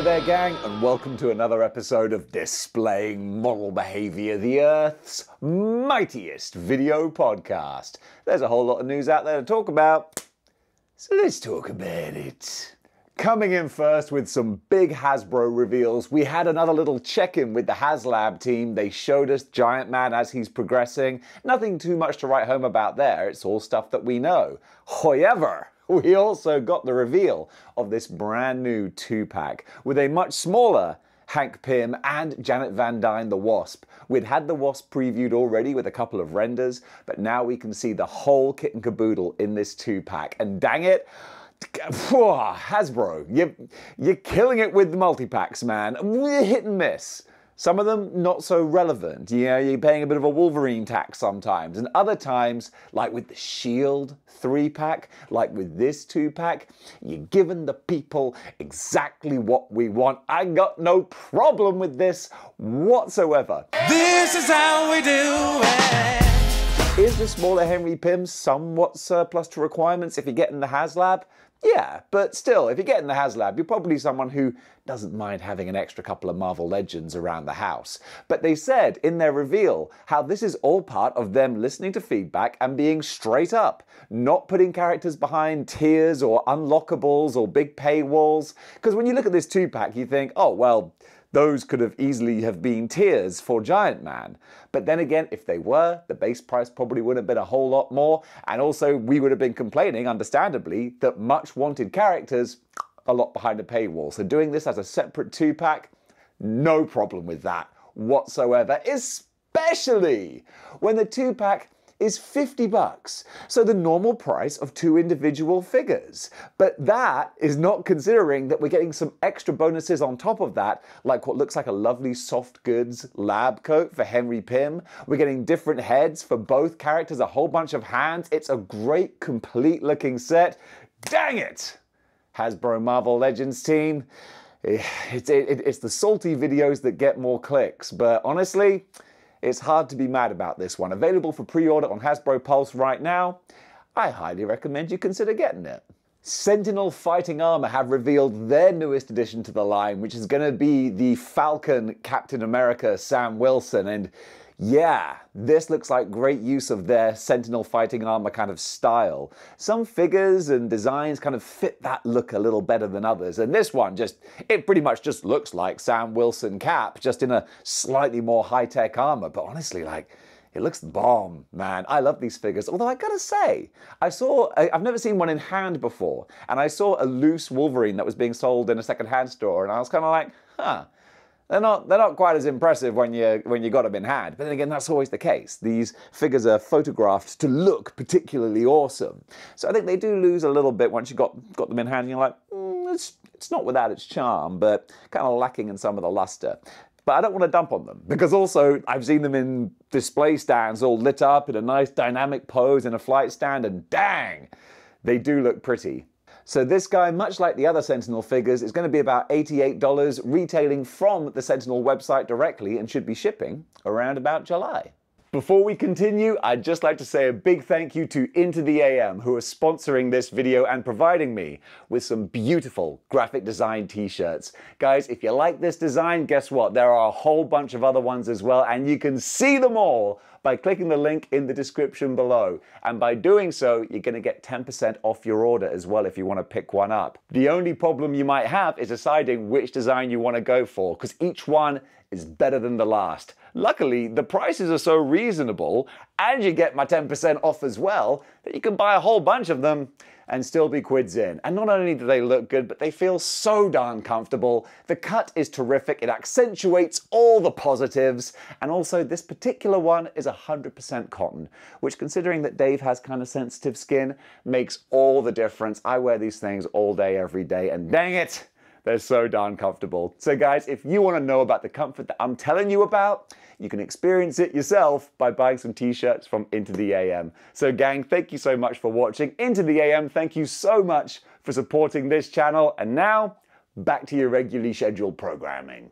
There, gang, and welcome to another episode of Displaying Model Behavior, the Earth's mightiest video podcast. There's a whole lot of news out there to talk about, so let's talk about it. Coming in first with some big Hasbro reveals, we had another little check in with the HasLab team. They showed us Giant Man as he's progressing. Nothing too much to write home about there, it's all stuff that we know. However, we also got the reveal of this brand new two pack with a much smaller Hank Pym and Janet Van Dyne the Wasp. We'd had the Wasp previewed already with a couple of renders, but now we can see the whole kit and caboodle in this two pack. And dang it, Hasbro, you're, you're killing it with the multi packs, man. We're hit and miss. Some of them not so relevant. You know, you're paying a bit of a Wolverine tax sometimes. And other times, like with the Shield three pack, like with this two pack, you're giving the people exactly what we want. I got no problem with this whatsoever. This is how we do it. Is the smaller Henry Pym somewhat surplus to requirements if you get in the HasLab? Yeah, but still, if you get in the HasLab, you're probably someone who doesn't mind having an extra couple of Marvel Legends around the house. But they said in their reveal how this is all part of them listening to feedback and being straight up, not putting characters behind tiers or unlockables or big paywalls. Because when you look at this two pack, you think, oh, well, those could have easily have been tears for Giant Man. But then again, if they were, the base price probably would have been a whole lot more. And also, we would have been complaining, understandably, that much wanted characters a lot behind a paywall. So doing this as a separate two pack, no problem with that whatsoever, especially when the two pack is 50 bucks. So the normal price of two individual figures. But that is not considering that we're getting some extra bonuses on top of that, like what looks like a lovely soft goods lab coat for Henry Pym. We're getting different heads for both characters, a whole bunch of hands. It's a great, complete looking set. Dang it! Hasbro Marvel Legends team. Eh, it's, it, it's the salty videos that get more clicks, but honestly, it's hard to be mad about this one. Available for pre-order on Hasbro Pulse right now. I highly recommend you consider getting it. Sentinel Fighting Armor have revealed their newest addition to the line, which is going to be the Falcon Captain America Sam Wilson. And yeah, this looks like great use of their Sentinel fighting armor kind of style. Some figures and designs kind of fit that look a little better than others, and this one just, it pretty much just looks like Sam Wilson Cap, just in a slightly more high-tech armor, but honestly, like, it looks bomb, man. I love these figures. Although I gotta say, I saw, I've never seen one in hand before, and I saw a loose Wolverine that was being sold in a second-hand store, and I was kind of like, huh, they're not, they're not quite as impressive when you, when you got them in hand. But then again, that's always the case. These figures are photographed to look particularly awesome. So I think they do lose a little bit once you got, got them in hand. And you're like, mm, it's, it's not without its charm, but kind of lacking in some of the luster but I don't want to dump on them because also I've seen them in display stands all lit up in a nice dynamic pose in a flight stand, and dang, they do look pretty. So this guy, much like the other Sentinel figures, is going to be about $88, retailing from the Sentinel website directly and should be shipping around about July. Before we continue, I'd just like to say a big thank you to Into the AM who are sponsoring this video and providing me with some beautiful graphic design t-shirts. Guys, if you like this design, guess what? There are a whole bunch of other ones as well and you can see them all by clicking the link in the description below. And by doing so, you're going to get 10% off your order as well if you want to pick one up. The only problem you might have is deciding which design you want to go for because each one is better than the last. Luckily, the prices are so reasonable, and you get my 10% off as well, that you can buy a whole bunch of them and still be quids in. And not only do they look good, but they feel so darn comfortable. The cut is terrific, it accentuates all the positives, and also this particular one is 100% cotton, which considering that Dave has kind of sensitive skin, makes all the difference. I wear these things all day, every day, and dang it, they're so darn comfortable. So guys, if you want to know about the comfort that I'm telling you about, you can experience it yourself by buying some t-shirts from Into the AM. So gang, thank you so much for watching. Into the AM, thank you so much for supporting this channel. And now, back to your regularly scheduled programming.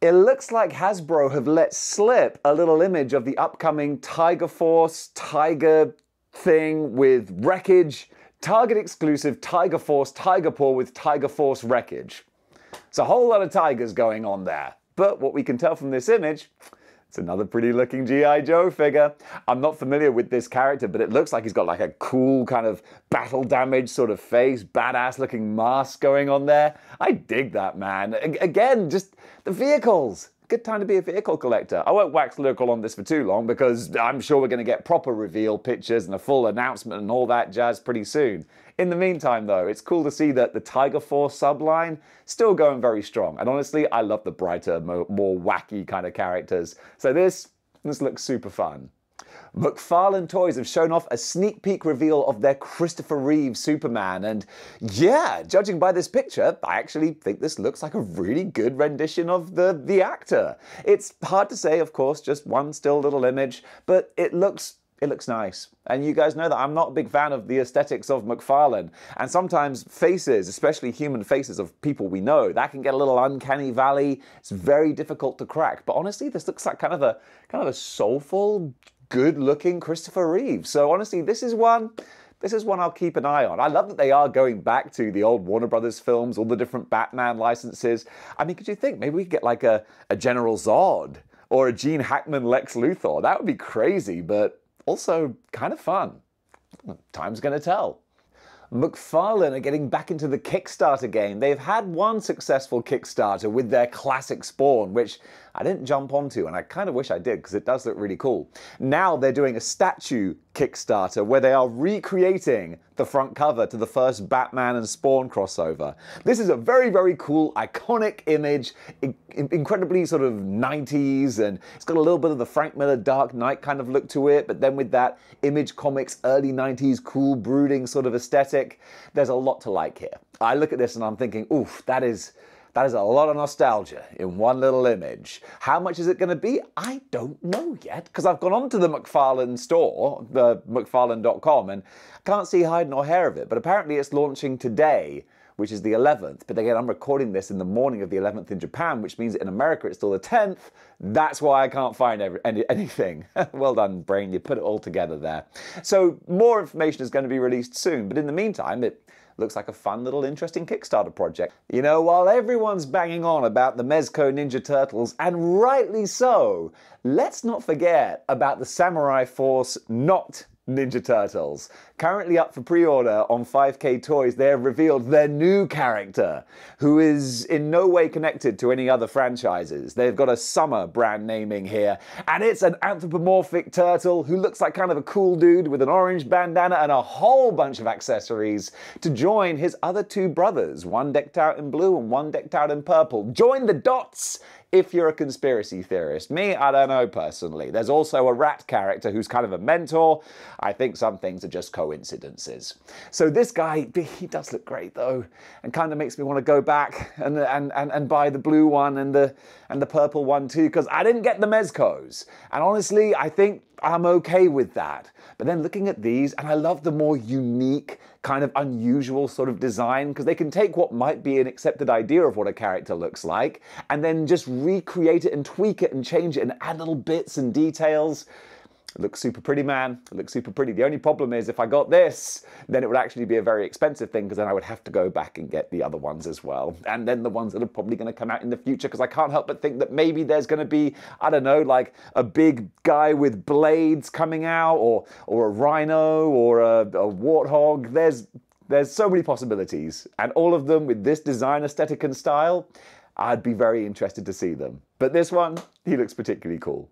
It looks like Hasbro have let slip a little image of the upcoming Tiger Force Tiger thing with wreckage, Target exclusive Tiger Force Tiger Paw with Tiger Force wreckage. It's a whole lot of tigers going on there. But what we can tell from this image, it's another pretty looking G.I. Joe figure. I'm not familiar with this character, but it looks like he's got like a cool kind of battle damage sort of face, badass looking mask going on there. I dig that, man. A- again, just the vehicles good time to be a vehicle collector. I won't wax lyrical on this for too long because I'm sure we're going to get proper reveal pictures and a full announcement and all that jazz pretty soon. In the meantime, though, it's cool to see that the Tiger Force subline still going very strong. And honestly, I love the brighter, more, more wacky kind of characters. So this this looks super fun. McFarlane Toys have shown off a sneak peek reveal of their Christopher Reeve Superman, and yeah, judging by this picture, I actually think this looks like a really good rendition of the, the actor. It's hard to say, of course, just one still little image, but it looks it looks nice. And you guys know that I'm not a big fan of the aesthetics of McFarlane. And sometimes faces, especially human faces of people we know, that can get a little uncanny valley. It's very difficult to crack. But honestly, this looks like kind of a kind of a soulful, good-looking Christopher Reeve. So honestly, this is one this is one I'll keep an eye on. I love that they are going back to the old Warner Brothers films, all the different Batman licenses. I mean, could you think maybe we could get like a, a General Zod or a Gene Hackman Lex Luthor? That would be crazy, but also kind of fun. Time's going to tell. McFarlane are getting back into the Kickstarter game. They've had one successful Kickstarter with their classic Spawn, which I didn't jump onto, and I kind of wish I did because it does look really cool. Now they're doing a statue Kickstarter where they are recreating the front cover to the first Batman and Spawn crossover. This is a very, very cool, iconic image, incredibly sort of 90s, and it's got a little bit of the Frank Miller Dark Knight kind of look to it, but then with that Image Comics early 90s cool, brooding sort of aesthetic, there's a lot to like here. I look at this and I'm thinking, oof, that is that is a lot of nostalgia in one little image. How much is it going to be? I don't know yet because I've gone onto the McFarlane store, the McFarlane.com, and can't see hide nor hair of it. But apparently it's launching today, which is the 11th. But again, I'm recording this in the morning of the 11th in Japan, which means in America it's still the 10th. That's why I can't find every, any, anything. well done, brain. You put it all together there. So more information is going to be released soon. But in the meantime, it Looks like a fun little interesting Kickstarter project. You know, while everyone's banging on about the Mezco Ninja Turtles, and rightly so, let's not forget about the Samurai Force not Ninja Turtles. Currently up for pre order on 5K Toys, they have revealed their new character, who is in no way connected to any other franchises. They've got a summer brand naming here, and it's an anthropomorphic turtle who looks like kind of a cool dude with an orange bandana and a whole bunch of accessories to join his other two brothers, one decked out in blue and one decked out in purple. Join the dots if you're a conspiracy theorist. Me, I don't know personally. There's also a rat character who's kind of a mentor. I think some things are just coincidences. So this guy, he does look great though, and kind of makes me want to go back and, and, and, and buy the blue one and the, and the purple one too, because I didn't get the Mezcos. And honestly, I think I'm okay with that. But then looking at these, and I love the more unique, kind of unusual sort of design, because they can take what might be an accepted idea of what a character looks like, and then just recreate it and tweak it and change it and add little bits and details. Looks super pretty, man. It looks super pretty. The only problem is if I got this, then it would actually be a very expensive thing because then I would have to go back and get the other ones as well. And then the ones that are probably going to come out in the future because I can't help but think that maybe there's going to be, I don't know, like a big guy with blades coming out or, or a rhino or a, a warthog. There's, there's so many possibilities. And all of them with this design aesthetic and style, I'd be very interested to see them. But this one, he looks particularly cool.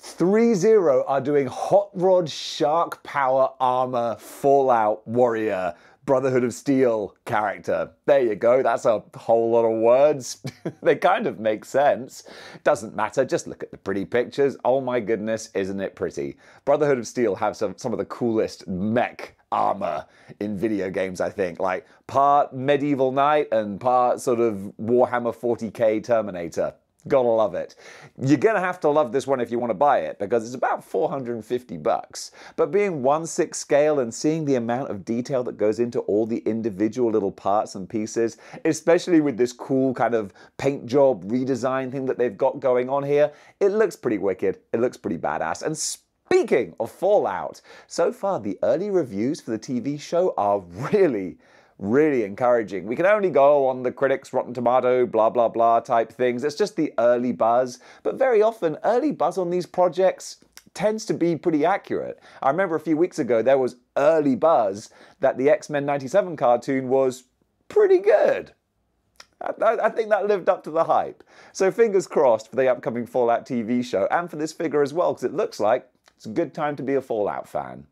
3-0 are doing Hot Rod Shark Power Armor Fallout Warrior Brotherhood of Steel character. There you go, that's a whole lot of words. they kind of make sense. Doesn't matter, just look at the pretty pictures. Oh my goodness, isn't it pretty? Brotherhood of Steel have some, some of the coolest mech armor in video games, I think. Like part Medieval Knight and part sort of Warhammer 40k Terminator. Gotta love it. You're gonna have to love this one if you want to buy it because it's about 450 bucks. But being 1/6 scale and seeing the amount of detail that goes into all the individual little parts and pieces, especially with this cool kind of paint job redesign thing that they've got going on here, it looks pretty wicked. It looks pretty badass. And Speaking of Fallout, so far the early reviews for the TV show are really, really encouraging. We can only go on the critics, Rotten Tomato, blah, blah, blah type things. It's just the early buzz. But very often, early buzz on these projects tends to be pretty accurate. I remember a few weeks ago there was early buzz that the X Men 97 cartoon was pretty good. I, I, think that lived up to the hype. So fingers crossed for the upcoming Fallout TV show and for this figure as well, because it looks like it's a good time to be a Fallout fan.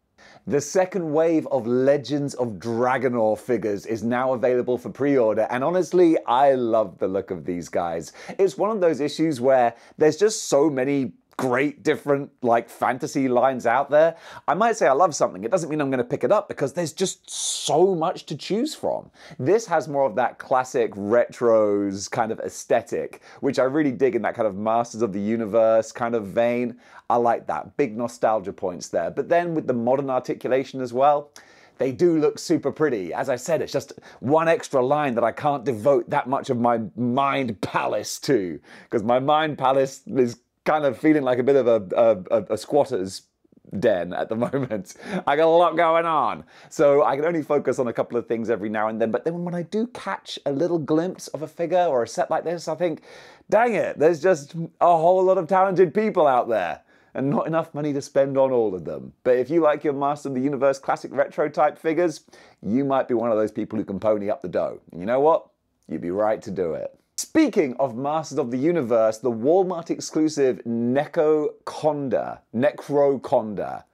The second wave of Legends of Dragonore figures is now available for pre order, and honestly, I love the look of these guys. It's one of those issues where there's just so many great different like fantasy lines out there. I might say I love something. It doesn't mean I'm going to pick it up because there's just so much to choose from. This has more of that classic retros kind of aesthetic, which I really dig in that kind of Masters of the Universe kind of vein. I like that. Big nostalgia points there. But then with the modern articulation as well, they do look super pretty. As I said, it's just one extra line that I can't devote that much of my mind palace to, because my mind palace is kind of feeling like a bit of a, a, a squatter's den at the moment. I got a lot going on. So I can only focus on a couple of things every now and then. But then when I do catch a little glimpse of a figure or a set like this, I think, dang it, there's just a whole lot of talented people out there. And not enough money to spend on all of them. But if you like your Master of the Universe classic retro type figures, you might be one of those people who can pony up the dough. And you know what? You'd be right to do it. Speaking of Masters of the Universe, the Walmart exclusive Neko Conda, Necroconda,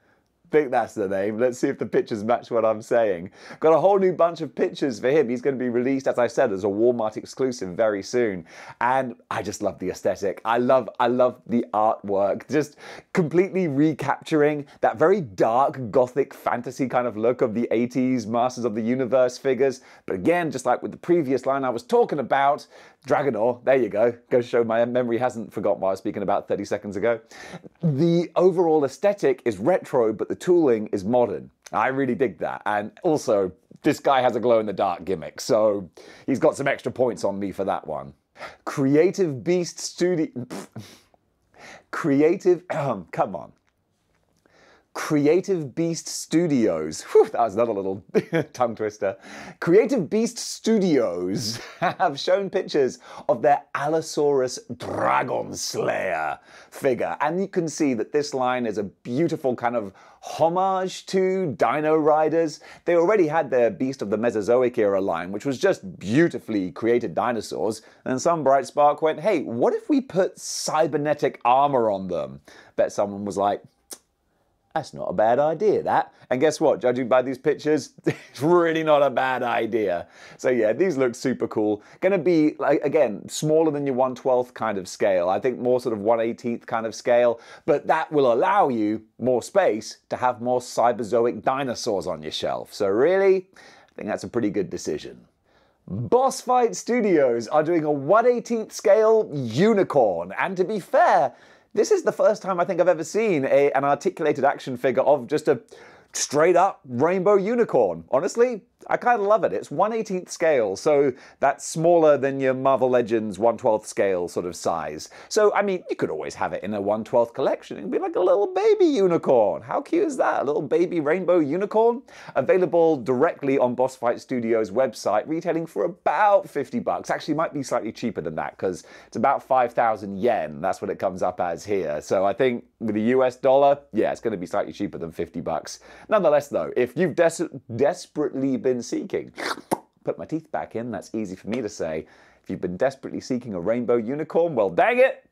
think that's the name. Let's see if the pictures match what I'm saying. Got a whole new bunch of pictures for him. He's going to be released, as I said, as a Walmart exclusive very soon. And I just love the aesthetic. I love, I love the artwork. Just completely recapturing that very dark gothic fantasy kind of look of the 80s Masters of the Universe figures. But again, just like with the previous line I was talking about, Dragonore, there you go. Go show my memory hasn't forgotten what I was speaking about 30 seconds ago. The overall aesthetic is retro, but the tooling is modern. I really dig that. And also, this guy has a glow in the dark gimmick, so he's got some extra points on me for that one. Creative Beast Studio. Creative. come on. Creative Beast Studios. Whew, that was another little tongue twister. Creative Beast Studios have shown pictures of their Allosaurus Dragon Slayer figure. And you can see that this line is a beautiful kind of homage to Dino Riders. They already had their Beast of the Mesozoic era line, which was just beautifully created dinosaurs. And some bright spark went, hey, what if we put cybernetic armor on them? Bet someone was like, that's not a bad idea, that. And guess what? Judging by these pictures, it's really not a bad idea. So yeah, these look super cool. Gonna be, like, again, smaller than your 1 12th kind of scale. I think more sort of 1 18th kind of scale, but that will allow you more space to have more cyberzoic dinosaurs on your shelf. So really, I think that's a pretty good decision. Boss Fight Studios are doing a 1 18th scale unicorn, and to be fair, this is the first time I think I've ever seen a, an articulated action figure of just a straight up rainbow unicorn. Honestly, I kind of love it. It's 118th scale, so that's smaller than your Marvel Legends 112th scale sort of size. So, I mean, you could always have it in a 112th collection. It'd be like a little baby unicorn. How cute is that? A little baby rainbow unicorn? Available directly on Boss Fight Studios website, retailing for about 50 bucks. Actually, might be slightly cheaper than that because it's about 5,000 yen. That's what it comes up as here. So I think with the US dollar, yeah, it's going to be slightly cheaper than 50 bucks. Nonetheless, though, if you've des- desperately been been seeking. Put my teeth back in, that's easy for me to say. If you've been desperately seeking a rainbow unicorn, well, dang it,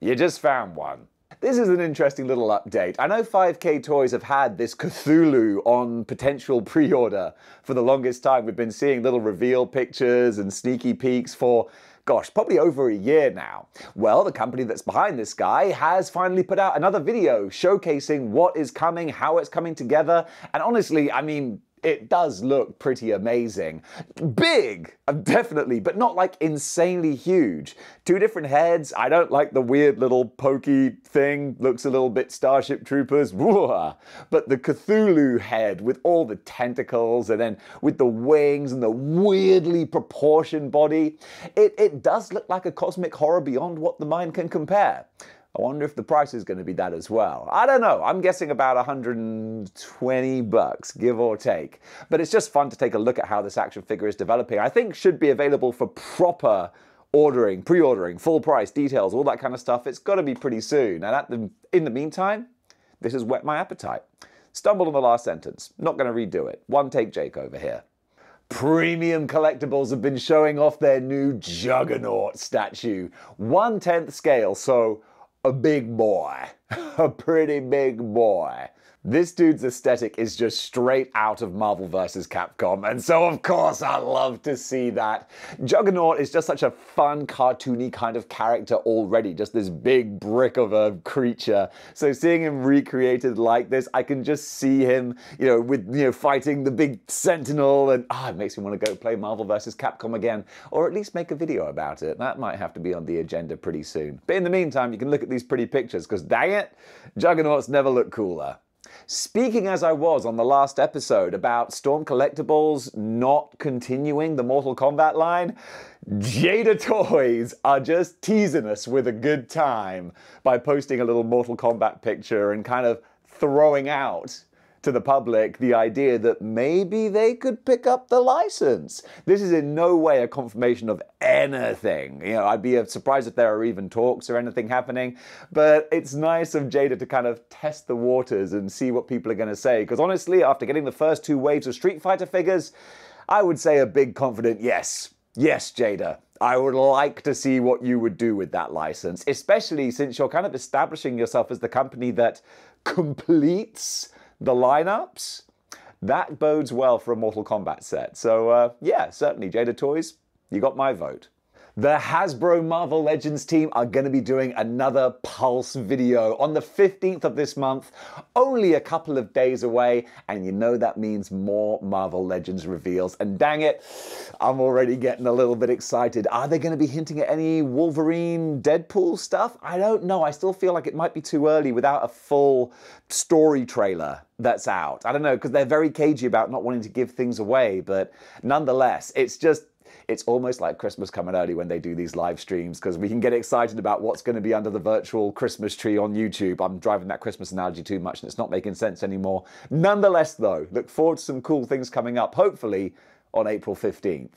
you just found one. This is an interesting little update. I know 5K Toys have had this Cthulhu on potential pre order for the longest time. We've been seeing little reveal pictures and sneaky peeks for gosh, probably over a year now. Well, the company that's behind this guy has finally put out another video showcasing what is coming, how it's coming together, and honestly, I mean, it does look pretty amazing. Big, uh, definitely, but not like insanely huge. Two different heads. I don't like the weird little pokey thing. Looks a little bit Starship Troopers. But the Cthulhu head with all the tentacles and then with the wings and the weirdly proportioned body. It, it does look like a cosmic horror beyond what the mind can compare. I wonder if the price is going to be that as well. I don't know. I'm guessing about 120 bucks, give or take. But it's just fun to take a look at how this action figure is developing. I think should be available for proper ordering, pre-ordering, full price, details, all that kind of stuff. It's got to be pretty soon. And the, in the meantime, this has whet my appetite. Stumbled on the last sentence. Not going to redo it. One take Jake over here. Premium collectibles have been showing off their new Juggernaut statue. One tenth scale, so a big boy, a pretty big boy. This dude's aesthetic is just straight out of Marvel vs. Capcom, and so of course I love to see that. Juggernaut is just such a fun, cartoony kind of character already, just this big brick of a creature. So seeing him recreated like this, I can just see him, you know, with you know fighting the big Sentinel, and ah, it makes me want to go play Marvel vs. Capcom again, or at least make a video about it. That might have to be on the agenda pretty soon. But in the meantime, you can look at these pretty pictures, because dang it, Juggernauts never look cooler. Speaking as I was on the last episode about Storm Collectibles not continuing the Mortal Kombat line, Jada Toys are just teasing us with a good time by posting a little Mortal Kombat picture and kind of throwing out to the public the idea that maybe they could pick up the license. This is in no way a confirmation of anything. You know, I'd be uh, surprised if there are even talks or anything happening, but it's nice of Jada to kind of test the waters and see what people are going to say. Because honestly, after getting the first two waves of Street Fighter figures, I would say a big confident yes. Yes, Jada. I would like to see what you would do with that license, especially since you're kind of establishing yourself as the company that completes the lineups, that bodes well for a Mortal Kombat set. So, uh, yeah, certainly, Jada Toys, you got my vote. The Hasbro Marvel Legends team are going to be doing another Pulse video on the 15th of this month, only a couple of days away, and you know that means more Marvel Legends reveals. And dang it, I'm already getting a little bit excited. Are they going to be hinting at any Wolverine Deadpool stuff? I don't know. I still feel like it might be too early without a full story trailer that's out. I don't know, because they're very cagey about not wanting to give things away, but nonetheless, it's just it's almost like Christmas coming early when they do these live streams because we can get excited about what's going to be under the virtual Christmas tree on YouTube. I'm driving that Christmas analogy too much and it's not making sense anymore. Nonetheless, though, look forward to some cool things coming up, hopefully on April 15th.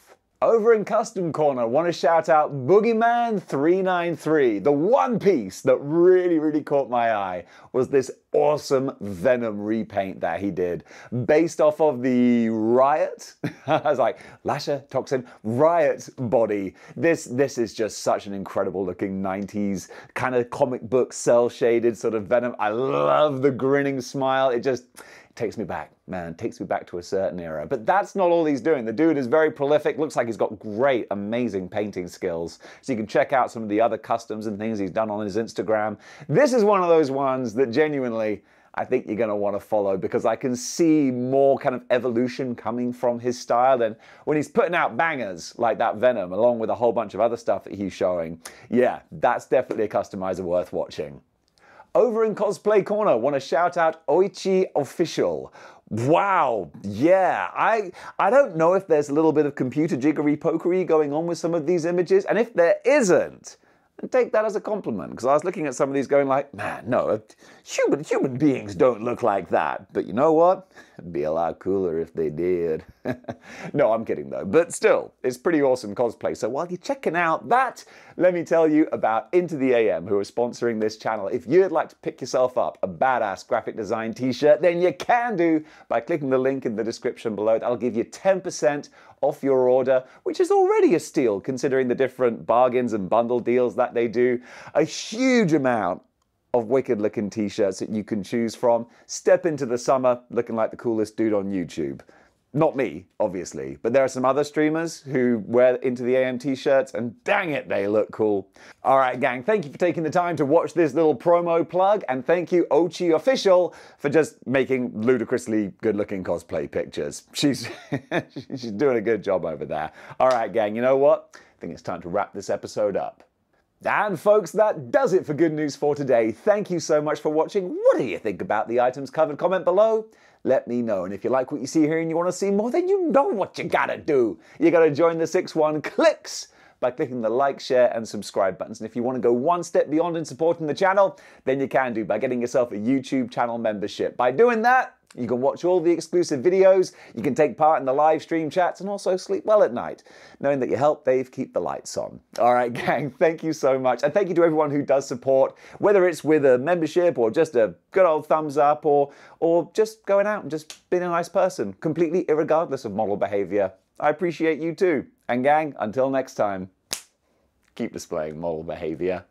Over in Custom Corner, want to shout out Boogeyman393. The one piece that really, really caught my eye was this awesome Venom repaint that he did, based off of the Riot. I was like, Lasher, Toxin, Riot body. This, this is just such an incredible looking 90s kind of comic book cell shaded sort of Venom. I love the grinning smile. It just takes me back, man, takes me back to a certain era. But that's not all he's doing. The dude is very prolific, looks like he's got great, amazing painting skills. So you can check out some of the other customs and things he's done on his Instagram. This is one of those ones that genuinely I think you're going to want to follow because I can see more kind of evolution coming from his style. And when he's putting out bangers like that Venom, along with a whole bunch of other stuff that he's showing, yeah, that's definitely a customizer worth watching. Over in Cosplay Corner, want to shout out Oichi Official. Wow, yeah, I I don't know if there's a little bit of computer jiggery pokery going on with some of these images, and if there isn't, and take that as a compliment because I was looking at some of these going like, man, no, human human beings don't look like that. But you know what? It'd be a lot cooler if they did. no, I'm kidding though. But still, it's pretty awesome cosplay. So while you're checking out that, let me tell you about Into the AM who are sponsoring this channel. If you'd like to pick yourself up a badass graphic design t-shirt, then you can do by clicking the link in the description below. That'll give you 10% off your order, which is already a steal considering the different bargains and bundle deals that they do. A huge amount of wicked looking t-shirts that you can choose from. Step into the summer looking like the coolest dude on YouTube. Not me, obviously, but there are some other streamers who wear Into the AM t-shirts and dang it, they look cool. All right, gang, thank you for taking the time to watch this little promo plug and thank you, Ochi Official, for just making ludicrously good-looking cosplay pictures. She's, she's doing a good job over there. All right, gang, you know what? I think it's time to wrap this episode up. And folks, that does it for Good News for today. Thank you so much for watching. What do you think about the items covered? Comment below. Let me know. And if you like what you see here and you want to see more, then you know what you gotta do. You gotta join the 6-1 Clicks by clicking the like, share, and subscribe buttons. And if you want to go one step beyond in supporting the channel, then you can do by getting yourself a YouTube channel membership. By doing that, you can watch all the exclusive videos, you can take part in the live stream chats, and also sleep well at night, knowing that you help Dave keep the lights on. All right, gang, thank you so much. And thank you to everyone who does support, whether it's with a membership or just a good old thumbs up or, or just going out and just being a nice person, completely irregardless of model behavior. I appreciate you too. And, gang, until next time, keep displaying model behavior.